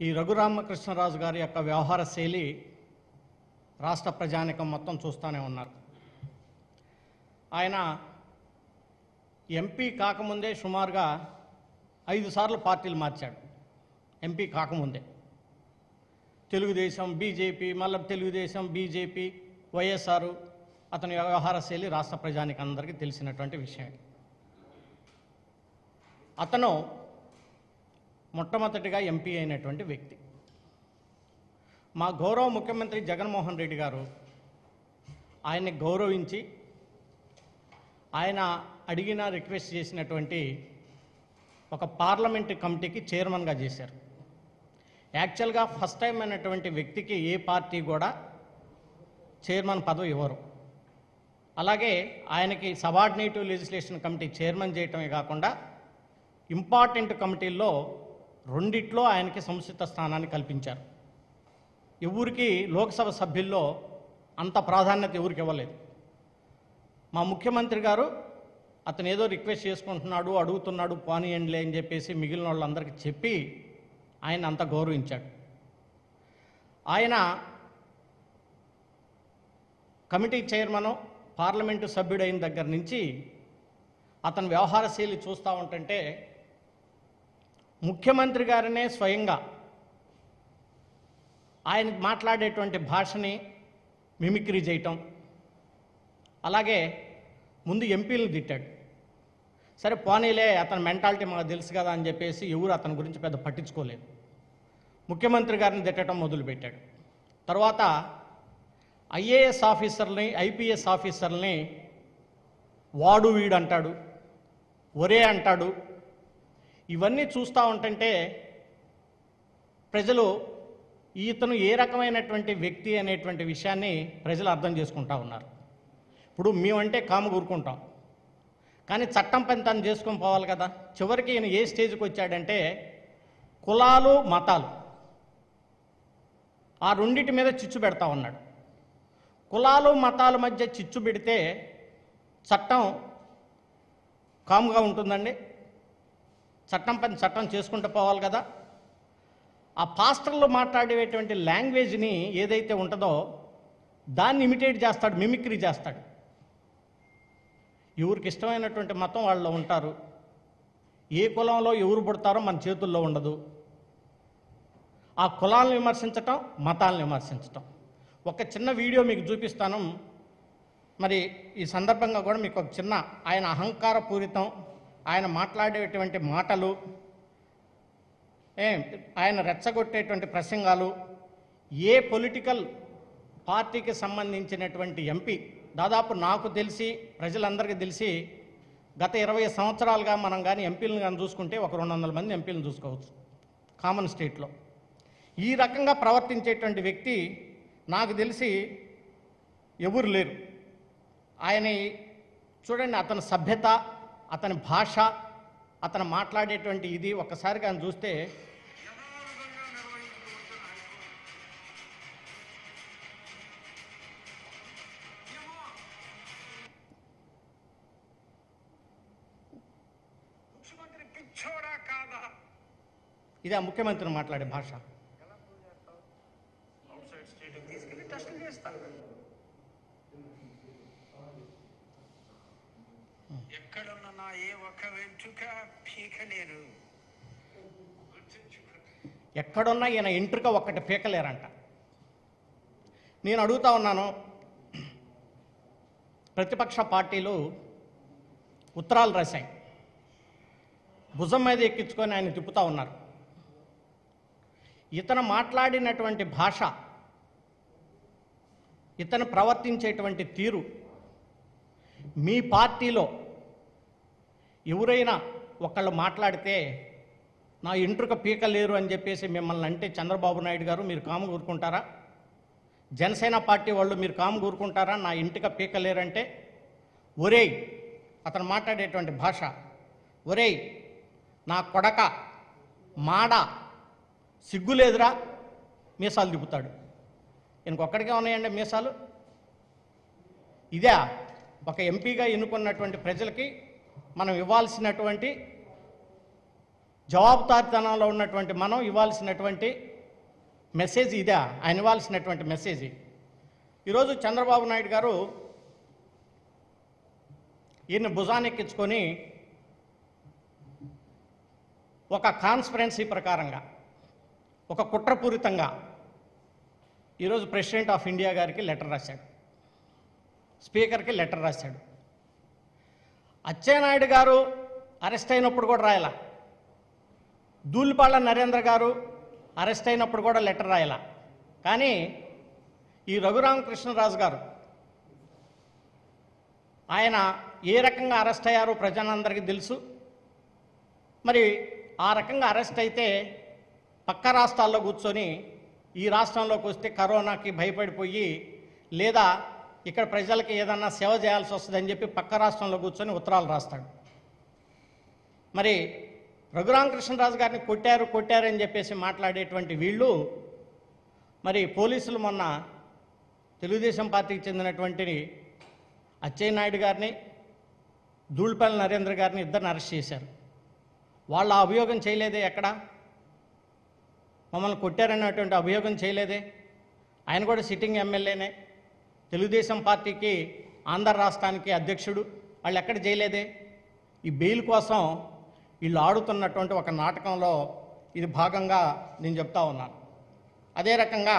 ఈ రఘురామకృష్ణరాజు గారి యొక్క వ్యవహార శైలి రాష్ట్ర ప్రజానికం మొత్తం చూస్తూనే ఉన్నారు. ఆయన ఎంపీ కాకముందే సుమారుగా ఐదు సార్లు పార్టీలు మార్చాడు. ఎంపీ కాకముందే. తెలుగుదేశం బీజేపీ మళ్ళీ తెలుగుదేశం బీజేపీ వైఎస్ఆర్ అతని వ్యవహార శైలి రాష్ట్ర ప్రజానికి అందరికీ తెలిసినటువంటి విషయం అతను మొట్టమొదటిగా ఎంపీ అయినటువంటి వ్యక్తి. మా గౌరవ ముఖ్యమంత్రి జగన్మోహన్ రెడ్డి గారు ఆయన్ని గౌరవించి ఆయన అడిగిన రిక్వెస్ట్ చేసినటువంటి ఒక పార్లమెంట్ కమిటీకి చైర్మన్గా చేశారు. యాక్చువల్గా ఫస్ట్ టైం అయినటువంటి వ్యక్తికి ఏ పార్టీ కూడా చైర్మన్ పదవి ఇవ్వరు. అలాగే ఆయనకి సబార్డినేటివ్ లెజిస్లేషన్ కమిటీ చైర్మన్ చేయటమే కాకుండా ఇంపార్టెంట్ కమిటీల్లో రెండిట్లో ఆయనకి సముచిత స్థానాన్ని కల్పించారు. ఎవరికి లోక్సభ సభ్యుల్లో అంత ప్రాధాన్యత ఎవరికి ఇవ్వలేదు. మా ముఖ్యమంత్రి గారు అతను ఏదో రిక్వెస్ట్ చేసుకుంటున్నాడు అడుగుతున్నాడు పోనీయండిలే అని చెప్పేసి మిగిలిన వాళ్ళందరికీ చెప్పి ఆయన అంత గౌరవించాడు. ఆయన కమిటీ చైర్మను పార్లమెంటు సభ్యుడైన దగ్గర నుంచి అతని వ్యవహార శైలి చూస్తూ ఉంటుంటే ముఖ్యమంత్రి గారినే స్వయంగా ఆయన మాట్లాడేటువంటి భాషని మిమిక్రీ చేయటం అలాగే ముందు ఎంపీలు తిట్టాడు. సరే పోనీలే అతని మెంటాలిటీ మాకు తెలుసు కదా అని చెప్పేసి ఎవరు అతని గురించి పెద్ద పట్టించుకోలేదు. ముఖ్యమంత్రి గారిని తిట్టడం మొదలుపెట్టాడు. తర్వాత ఐఏఎస్ ఆఫీసర్ని ఐపీఎస్ ఆఫీసర్ని వాడు వీడు అంటాడు ఒరే అంటాడు ఇవన్నీ చూస్తూ ఉంటుంటే ప్రజలు ఈతను ఏ రకమైనటువంటి వ్యక్తి అనేటువంటి విషయాన్ని ప్రజలు అర్థం చేసుకుంటా ఉన్నారు. ఇప్పుడు మేమంటే కాము కూరుకుంటాం కానీ చట్టం పని తను చేసుకొని పోవాలి కదా. చివరికి ఈయన ఏ స్టేజ్కి వచ్చాడంటే కులాలు మతాలు. ఆ రెండింటి మీద చిచ్చు పెడతా ఉన్నాడు. కులాలు మతాల మధ్య చిచ్చు పెడితే చట్టం కాముగా ఉంటుందండి. చట్టం పని చట్టం చేసుకుంటూ పోవాలి కదా. ఆ పాస్టర్లు మాట్లాడేటువంటి లాంగ్వేజ్ని ఏదైతే ఉంటుందో దాన్ని ఇమిటేట్ చేస్తాడు మిమిక్రీ చేస్తాడు. ఎవరికి ఇష్టమైనటువంటి మతం వాళ్ళు ఉంటారు. ఏ కులంలో ఎవరు పుడతారో మన చేతుల్లో ఉండదు. ఆ కులాలను విమర్శించటం మతాలను విమర్శించటం. ఒక చిన్న వీడియో మీకు చూపిస్తాను. మరి ఈ సందర్భంగా కూడా మీకు ఒక చిన్న ఆయన అహంకారపూరితం ఆయన మాట్లాడేటువంటి మాటలు ఏం ఆయన రెచ్చగొట్టేటువంటి ప్రసంగాలు ఏ పొలిటికల్ పార్టీకి సంబంధించినటువంటి ఎంపీ దాదాపు నాకు తెలిసి ప్రజలందరికీ తెలిసి గత ఇరవై సంవత్సరాలుగా మనం కానీ ఎంపీలను కానీ చూసుకుంటే ఒక రెండు వందల మంది ఎంపీలను చూసుకోవచ్చు కామన్ స్టేట్లో. ఈ రకంగా ప్రవర్తించేటువంటి వ్యక్తి నాకు తెలిసి ఎవరు లేరు. ఆయన చూడండి అతని సభ్యత అతని భాష అతను మాట్లాడేటువంటి ఇది ఒక్కసారి కానీ చూస్తే ఇదే పిచ్చోడా ముఖ్యమంత్రి మాట్లాడే భాష. తీసుకెళ్ళి టెస్టులు చేస్తారు ఎక్కడున్న నా ఏ ఒక్క వెంట్రుక పీకలేరు ఎక్కడున్నా ఈయన ఎంట్రుక ఒక్కటి పీకలేరంట. నేను అడుగుతా ఉన్నాను ప్రతిపక్ష పార్టీలు ఉత్తరాలు రాశాయి. భుజం మీద ఎక్కించుకొని ఆయన తిప్పుతా ఉన్నారు. ఇతను మాట్లాడినటువంటి భాష ఇతను ప్రవర్తించేటువంటి తీరు మీ పార్టీలో ఎవరైనా ఒకళ్ళు మాట్లాడితే నా ఇంట్రుక పీకలేరు అని చెప్పేసి మిమ్మల్ని అంటే చంద్రబాబు నాయుడు గారు మీరు కాము కూరుకుంటారా? జనసేన పార్టీ వాళ్ళు మీరు కాము కూరుకుంటారా? నా ఇంటిక పీకలేరంటే? ఒరేయ్ అతను మాట్లాడేటువంటి భాష. ఒరేయ్ నా కొడక మాడ సిగ్గులేదురా? మీసాలు తిప్పుతాడు. ఇంకొక్కడికే ఉన్నాయండి మీసాలు? ఇదే ఒక ఎంపీగా ఎన్నుకున్నటువంటి ప్రజలకి మనం ఇవ్వాల్సినటువంటి జవాబుదారితనంలో ఉన్నటువంటి మనం ఇవ్వాల్సినటువంటి మెసేజ్ ఇదే ఆయన ఇవ్వాల్సినటువంటి మెసేజ్. ఈరోజు చంద్రబాబు నాయుడు గారు ఈయన్ని భుజానెక్కించుకొని ఒక కాన్స్పరెన్సీ ప్రకారంగా ఒక కుట్రపూరితంగా ఈరోజు ప్రెసిడెంట్ ఆఫ్ ఇండియా గారికి లెటర్ రాశాడు. స్పీకర్కి లెటర్ రాశాడు. అచ్చెన్నాయుడు గారు అరెస్ట్ అయినప్పుడు కూడా రాయాల. దూలిపాళ్ళ నరేంద్ర గారు అరెస్ట్ అయినప్పుడు కూడా లెటర్ రాయాల. కానీ ఈ రఘురామకృష్ణరాజు గారు ఆయన ఏ రకంగా అరెస్ట్ అయ్యారో ప్రజలందరికీ తెలుసు. మరి ఆ రకంగా అరెస్ట్ అయితే పక్క రాష్ట్రాల్లో కూర్చొని ఈ రాష్ట్రంలోకి వస్తే కరోనాకి భయపడిపోయి లేదా ఇక్కడ ప్రజలకి ఏదన్నా సేవ చేయాల్సి వస్తుందని చెప్పి పక్క రాష్ట్రంలో కూర్చొని ఉత్తరాలు రాస్తాడు. మరి రఘురామకృష్ణరాజు గారిని కొట్టారు కొట్టారు అని చెప్పేసి మాట్లాడేటువంటి వీళ్ళు మరి పోలీసులు మొన్న తెలుగుదేశం పార్టీకి చెందినటువంటి అచ్చెన్నాయుడు గారిని ధూళిపల్లి నరేంద్ర గారిని ఇద్దరిని అరెస్ట్ చేశారు. వాళ్ళ అభియోగం చేయలేదే ఎక్కడ? మమ్మల్ని కొట్టారనేటువంటి అభియోగం చేయలేదే? ఆయన కూడా సిట్టింగ్ ఎమ్మెల్యేనే. తెలుగుదేశం పార్టీకి ఆంధ్ర రాష్ట్రానికి అధ్యక్షుడు. వాళ్ళు ఎక్కడ చేయలేదే ఈ బెయిల్ కోసం వీళ్ళు ఆడుతున్నటువంటి ఒక నాటకంలో ఇది భాగంగా నేను చెప్తా ఉన్నాను. అదే రకంగా